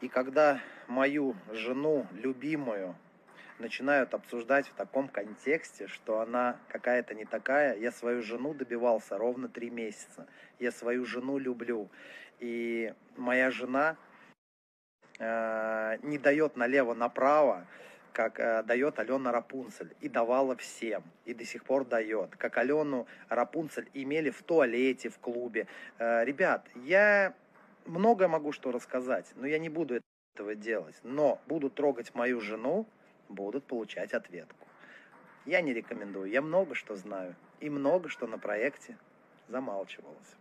И когда мою жену, любимую, начинают обсуждать в таком контексте, что она какая-то не такая. Я свою жену добивался ровно три месяца. Я свою жену люблю. И моя жена э, не дает налево-направо, как э, дает Алена Рапунцель. И давала всем. И до сих пор дает. Как Алену Рапунцель имели в туалете, в клубе. Э, ребят, я многое могу что рассказать, но я не буду этого делать. Но буду трогать мою жену, будут получать ответку. Я не рекомендую, я много что знаю и много что на проекте замалчивалось.